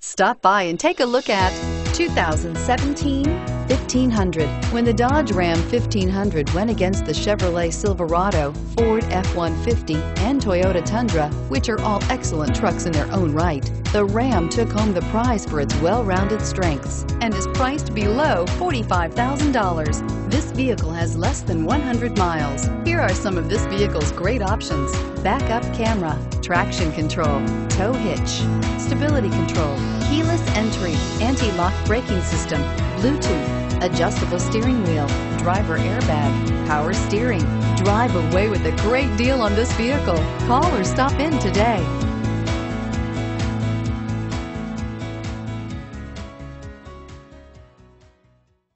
Stop by and take a look at 2017 1500. When the Dodge Ram 1500 went against the Chevrolet Silverado, Ford F-150, and Toyota Tundra, which are all excellent trucks in their own right, the Ram took home the prize for its well-rounded strengths and is priced below $45,000. This vehicle has less than 100 miles. Here are some of this vehicle's great options. Backup camera, traction control, tow hitch, stability control, keyless entry, anti-lock braking system, Bluetooth, adjustable steering wheel, driver airbag, power steering. Drive away with a great deal on this vehicle. Call or stop in today.